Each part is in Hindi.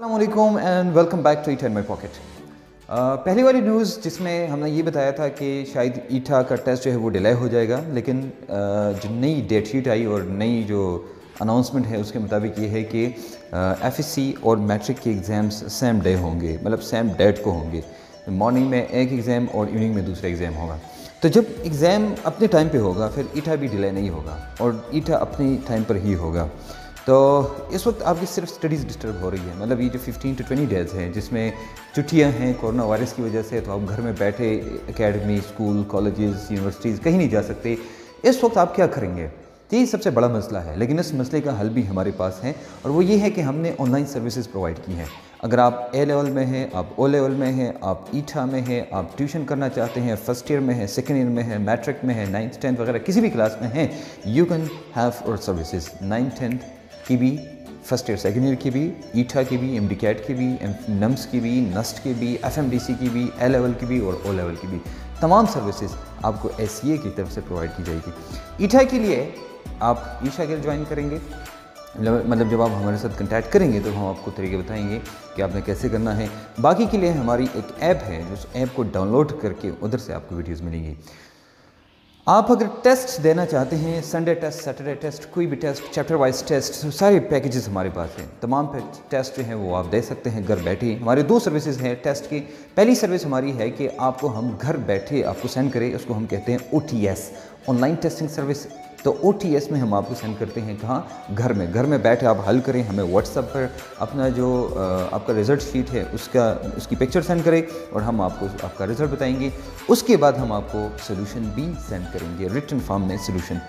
Allam and welcome back to eat and my pocket पहली वाली न्यूज़ जिसमें हमने ये बताया था कि शायद ईटा का टेस्ट जो है वो डिले हो जाएगा लेकिन uh, जो नई डेट शीट आई और नई जो अनाउंसमेंट है उसके मुताबिक ये है कि एफ़ uh, और मैट्रिक के एग्ज़ाम्स सेम डे होंगे मतलब सेम डेट को होंगे। मॉर्निंग में एक एग्ज़ाम और इवनिंग में दूसरा एग्ज़ाम होगा। तो जब एग्ज़ाम अपने टाइम पे होगा फिर ईटा भी डिले नहीं होगा और ईटा अपने टाइम पर ही होगा। तो इस वक्त आपकी सिर्फ़ स्टडीज़ डिस्टर्ब हो रही है। मतलब ये जो 15 टू 20 डेज़ हैं, जिसमें छुट्टियाँ हैं कोरोना वायरस की वजह से तो आप घर में बैठे एकेडमी स्कूल कॉलेजेस यूनिवर्सिटीज़ कहीं नहीं जा सकते। इस वक्त आप क्या करेंगे? तो ये सबसे बड़ा मसला है। लेकिन इस मसले का हल भी हमारे पास है, और वो ये है कि हमने ऑनलाइन सर्विसेज़ प्रोवाइड की हैं। अगर आप ए लेवल में हैं, आप ओ लेवल में हैं, आप ईठा में हैं, आप ट्यूशन करना चाहते हैं फ़र्स्ट ईयर में है सेकेंड ईयर में है मैट्रिक में है नाइन्थ टेंथ वगैरह किसी भी क्लास में हैं यू कैन हैव और सर्विसेज़ नाइन्थ टेंथ की भी फ़र्स्ट ईयर सेकेंड ईयर की भी ईठा की भी एम डी कैट की भी एम नम्स की भी नस्ट की भी एफ़ एम डी सी की भी ए लेवल की भी और ओ लेवल की भी। तमाम सर्विसेज़ आपको एस सी ए की तरफ़ से प्रोवाइड की जाएगी। ईठा के लिए आप ईशा के ज्वाइन करेंगे। मतलब जब आप हमारे साथ कंटैक्ट करेंगे तो हम आपको तरीके बताएँगे कि आपने कैसे करना है। बाकी के लिए हमारी एक ऐप है, उस ऐप को डाउनलोड करके उधर से आपको वीडियोज़ मिलेंगी। आप अगर टेस्ट देना चाहते हैं संडे टेस्ट सैटरडे टेस्ट कोई भी टेस्ट चैप्टर वाइज टेस्ट सारे पैकेजेस हमारे पास हैं। तमाम टेस्ट जो हैं, वो आप दे सकते हैं, घर बैठे। हमारे दो सर्विसेज़ हैं टेस्ट की। पहली सर्विस हमारी है कि आपको हम घर बैठे आपको सेंड करें, उसको हम कहते हैं ओटीएस ऑनलाइन टेस्टिंग सर्विस तो OTS में हम आपको सेंड करते हैं कहाँ? घर में। घर में बैठे आप हल करें, हमें व्हाट्सअप पर अपना जो आपका रिज़ल्ट शीट है, उसका, उसकी पिक्चर सेंड करें और हम आपको आपका रिज़ल्ट बताएँगे। उसके बाद हम आपको सोल्यूशन भी सेंड करेंगे रिटर्न फॉर्म में सोल्यूशन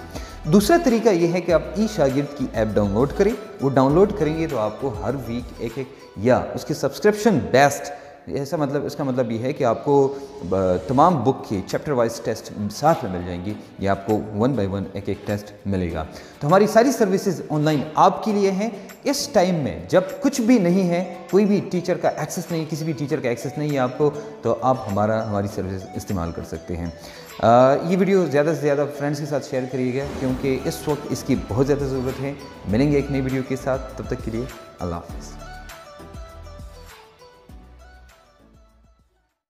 दूसरा तरीका यह है कि आप ई शागिर्द की ऐप डाउनलोड करें। वो डाउनलोड करेंगे तो आपको हर वीक एक एक या उसके सब्सक्रिप्शन बेस्ट ऐसा मतलब इसका मतलब ये है कि आपको तमाम बुक के चैप्टर वाइज टेस्ट साथ में मिल जाएँगी या आपको वन बाय वन एक एक टेस्ट मिलेगा। तो हमारी सारी सर्विसेज़ ऑनलाइन आपके लिए हैं। इस टाइम में जब कुछ भी नहीं है कोई भी टीचर का एक्सेस नहीं किसी भी टीचर का एक्सेस नहीं है आपको तो आप हमारा हमारी सर्विस इस्तेमाल कर सकते हैं। आ, ये वीडियो ज़्यादा से ज़्यादा फ्रेंड्स के साथ शेयर करिएगा क्योंकि इस वक्त इसकी बहुत ज़्यादा ज़रूरत है। मिलेंगे एक नई वीडियो के साथ तब तक के लिए अल्लाह हाफ़